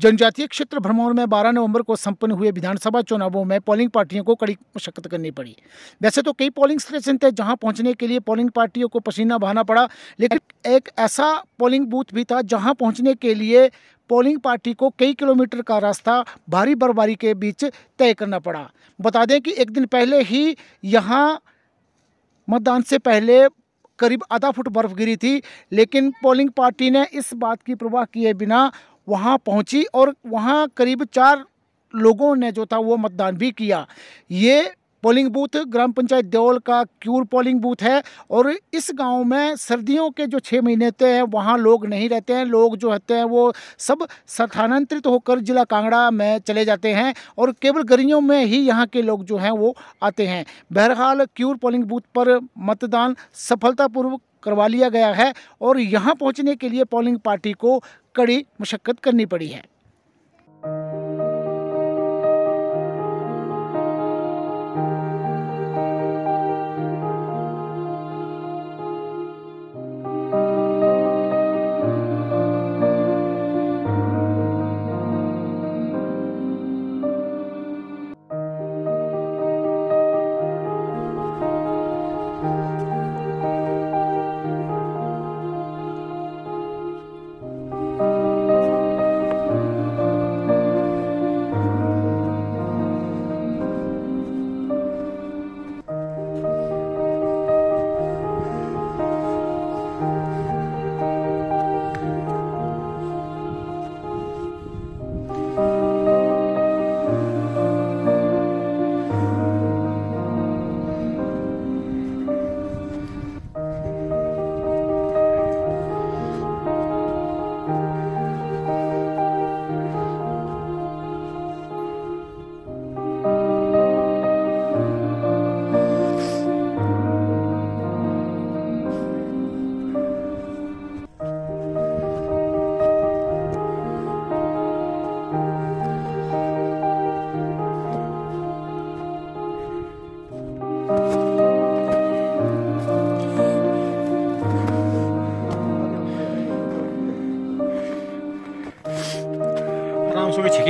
जनजातीय क्षेत्र भ्रमण में 12 नवंबर को संपन्न हुए विधानसभा चुनावों में पोलिंग पार्टियों को कड़ी मशक्कत करनी पड़ी। वैसे तो कई पोलिंग स्टेशन थे जहाँ पहुँचने के लिए पोलिंग पार्टियों को पसीना बहाना पड़ा, लेकिन एक ऐसा पोलिंग बूथ भी था जहाँ पहुँचने के लिए पोलिंग पार्टी को कई किलोमीटर का रास्ता भारी बर्फबारी के बीच तय करना पड़ा। बता दें कि एक दिन पहले ही यहाँ मतदान से पहले करीब आधा फुट बर्फ़ गिरी थी, लेकिन पोलिंग पार्टी ने इस बात की परवाह किए बिना वहाँ पहुँची और वहाँ करीब चार लोगों ने जो था वो मतदान भी किया। ये पोलिंग बूथ ग्राम पंचायत देवल का क्यूर पोलिंग बूथ है और इस गाँव में सर्दियों के जो छः महीने होते हैं, वहाँ लोग नहीं रहते हैं। लोग जो होते हैं वो सब स्थानांतरित तो होकर जिला कांगड़ा में चले जाते हैं और केवल गर्मियों में ही यहाँ के लोग जो हैं वो आते हैं। बहरहाल क्यूर पोलिंग बूथ पर मतदान सफलतापूर्वक करवा लिया गया है और यहाँ पहुँचने के लिए पोलिंग पार्टी को कड़ी मशक्क़त करनी पड़ी है।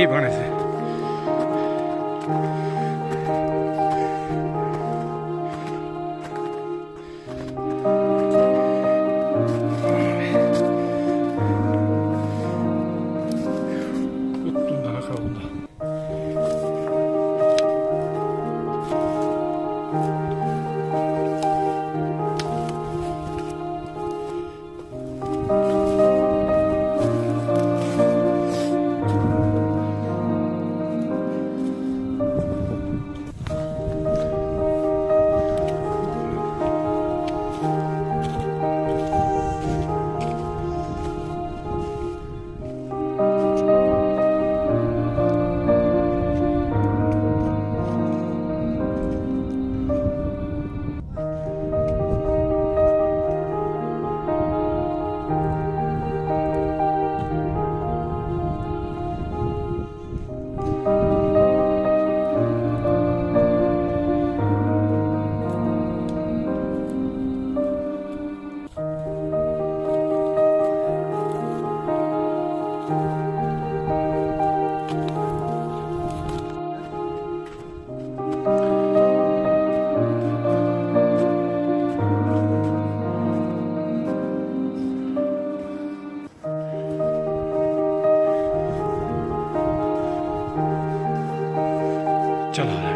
राम्रोसँग छिकै भनेछ चलो आ रहा है